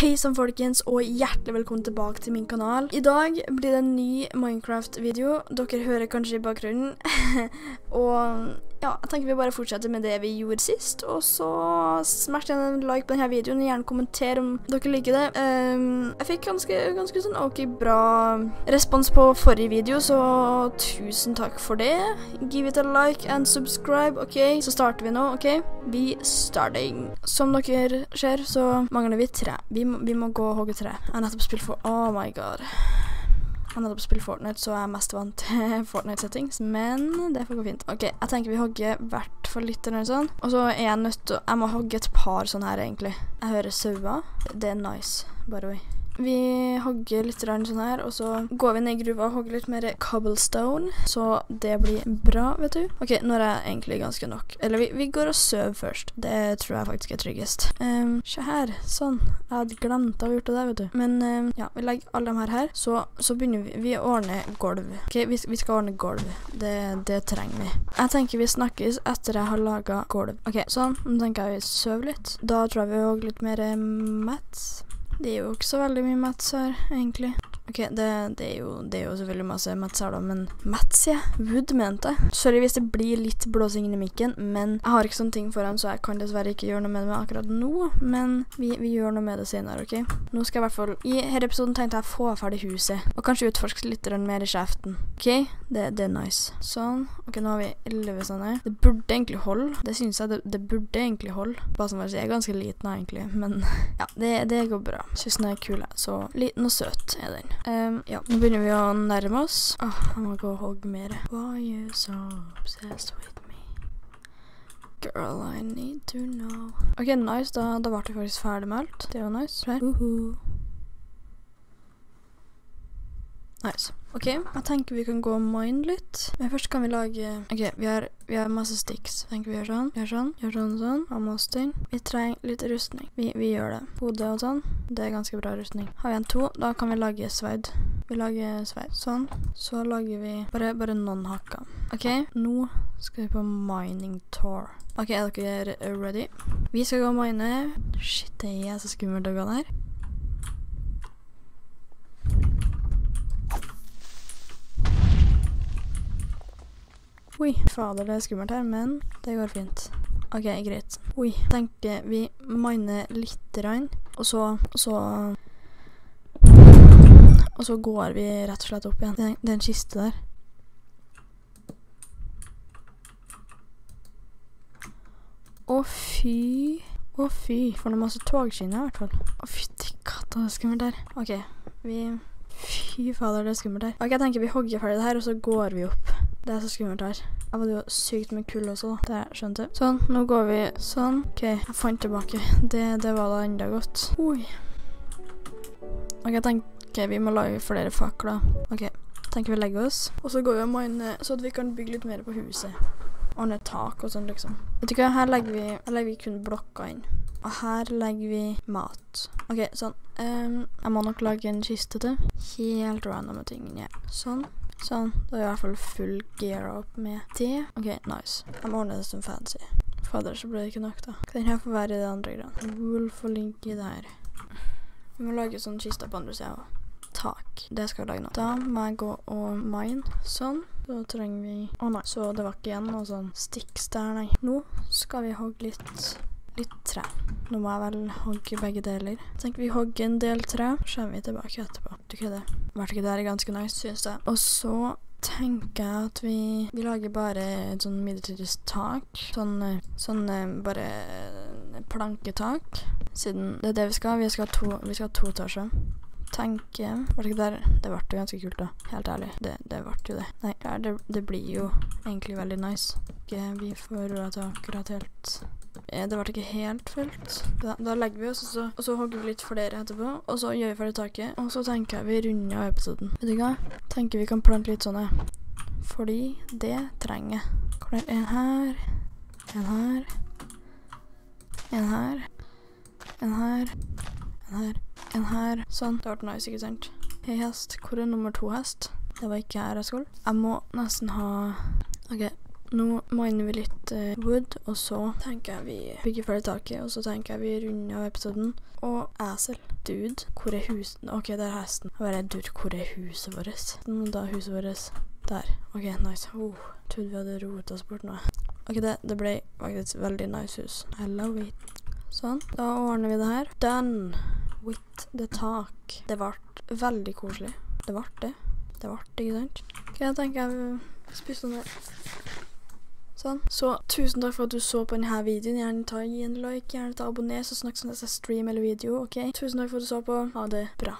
Hei sann, folkens, og hjertelig velkommen tilbake til min kanal. I dag blir det en ny Minecraft-video. Dere hører kanskje i bakgrunnen. og ja, jeg tenker vi bare fortsetter med det vi gjorde sist. Og så smash en like på denne videoen, gjerne kommenter om dere liker det. Um, jeg fikk ganske, ganske sånn ok bra respons på forrige video, så tusen takk for det. Give it a like and subscribe, OK? Så starter vi nå, OK? Vi starting. Som dere ser, så mangler vi tre. Vi vi må gå og hogge tre. Jeg har nettopp spilt for Oh my god. Jeg har nettopp spilt Fortnite, så jeg er mest vant til Fortnite-settings, men det får gå fint. OK, jeg tenker vi hogger i hvert fall litt eller noe sånt. Og så er jeg nødt til å Jeg må hogge et par sånne her, egentlig. Jeg hører sauer. Det er nice, bare oi. Vi hogger litt sånn her, og så går vi ned i gruva og hogger litt mer cobblestone, så det blir bra, vet du. OK, nå er jeg egentlig ganske nok. Eller vi, vi går og sover først. Det tror jeg faktisk er tryggest. Um, se her. Sånn. Jeg hadde glemt å ha gjort det der, vet du. Men um, ja, vi legger alle de her her, så, så begynner vi Vi ordner gulv. OK, vi, vi skal ordne gulv. Det, det trenger vi. Jeg tenker vi snakkes etter jeg har laga gulv. OK, sånn. Nå tenker jeg vi sover litt. Da tror jeg vi er litt mer mats. Det er jo ikke så veldig mye Mats her, egentlig. OK, det, det, er jo, det, er jo, selvfølgelig masse Mats her, da, men Mats, ja. Wood, mente jeg. Sorry hvis det blir litt blåsing i mikken, men jeg har ikke sånne ting foran, så jeg kan dessverre ikke gjøre noe med det akkurat nå. Men vi, vi gjør noe med det senere, OK? Nå skal jeg i hvert fall I denne episoden tenkte jeg få ferdig huset, og kanskje utforske litt mer i kjeften. OK? Det, det, er nice. Sånn. OK, nå har vi elleve sånne. Det burde egentlig holde. Det syns jeg det, det, burde egentlig holde. Bare som jeg sier, jeg er ganske liten, egentlig, men ja, det går bra. Syns den er kul. Så liten og søt er den. Um, ja, nå begynner vi å nærme oss. Åh, jeg må gå og hogge mer. Why are you so obsessed with me? Girl, I need to know. OK, nice. Da, da ble vi faktisk ferdig med alt. Det var nice. Her. Uh -huh. Nice. OK, jeg tenker vi kan gå og mine litt. Men først kan vi lage OK, vi har, vi har masse sticks. Jeg tenker vi gjør sånn, gjør sånn, gjør sånn og sånn. Av mosting. Vi trenger litt rustning. Vi, vi gjør det. Hode og sånn. Det er ganske bra rustning. Har vi en to, da kan vi lage sverd. Vi lager sverd. Sånn. Så lager vi bare, bare noen hakker. OK, nå skal vi på mining tour. OK, er dere ready? Vi skal gå og mine. Shit, det er så skummelt å gå der. Oi, fader, det er skummelt her, men det går fint. OK, greit. Oi, tenker vi miner lite grann, og så så Og så går vi rett og slett opp igjen. Det er en kiste der. Å, fy. Å, fy. For noe masse togskinner, i hvert fall. Å, fytti katta, det er skummelt her. OK, vi Fy fader, det er skummelt her. Ok, Jeg tenker vi hogger ferdig det her, og så går vi opp. Det er så skummelt her. Jeg hadde jo sykt med kull også, da. Det skjønte jeg. Sånn, nå går vi sånn. OK, jeg fant tilbake. Det, det var da enda godt. Oi. OK, jeg tenker vi må lage flere fakler. OK, jeg tenker vi legger oss. Og så går vi og miner, så at vi kan bygge litt mer på huset. Ordne tak og sånn, liksom. Vet du hva, her legger vi, her legger vi kun blokka inn. Og her legger vi mat. OK, sånn. Um, jeg må nok lage en kiste til. Helt random ting her. Sånn. Sånn. Da er jeg i hvert fall full gear opp med det. OK, nice. Jeg må ordne det som fancy. Fader, så ble det ikke nok, da. Den her får være i det andre greiene. Wolf får det der. Vi må lage sånn kiste på andre sida òg. Tak. Det skal vi lage nå. Da må jeg gå og mine. Sånn. Da trenger vi Å oh, nei, så det var ikke igjen noe sånn sticks der, nei. Nå skal vi hogge litt litt tre. Nå må jeg vel hogge begge deler. Tenk vi hogger en del tre, så kommer vi tilbake etterpå. Du hva ikke det her ganske nice, synes jeg. Og så tenker jeg at vi, vi lager bare et sånn midlertidig tak. Sånn, sånn bare planketak. Siden det er det vi skal. Vi skal ha to, vi skal ha to etasjer tenker Var det ikke der? Det ble jo ganske kult, da. Helt ærlig. Det, det ble jo det. Nei, det, det, blir jo egentlig veldig nice. Vi får råd til akkurat helt det ble ikke helt fullt. Da, da legger vi oss, og så, og så hogger vi litt flere etterpå. Og så gjør vi ferdig taket. Og så tenker jeg vi runder av episoden. Vet du hva? Tenker vi kan plante litt sånne. Fordi det trenger jeg. En her? En her. En her. En her. En her. En her. Sånn. Det ble nice, ikke sant? Hei, hest. Hvor er nummer to hest? Det var ikke her jeg skulle. Jeg må nesten ha OK, Nå miner vi litt eh, wood, og så tenker jeg vi bygger ferdig taket, og så tenker jeg vi runder av episoden. Og esel. Dude, hvor er huset? OK, der er hesten. Jeg bare, dude, hvor er huset vårt? Da er huset vårt der. OK, nice. Oh, trodde vi hadde roet oss bort nå. OK, det, det ble faktisk veldig nice hus. I love it. Sånn. Da ordner vi det her. Done with the talk. Det ble veldig koselig. Det ble det. Det ble det, ikke sant? Ok, jeg tenker jeg spiser den der. Sånn. Så tusen takk for at du så på denne videoen. Gjerne ta gi en like, gjerne ta abonner, så snakkes vi neste stream eller video. ok? Tusen takk for at du så på. Ha det bra.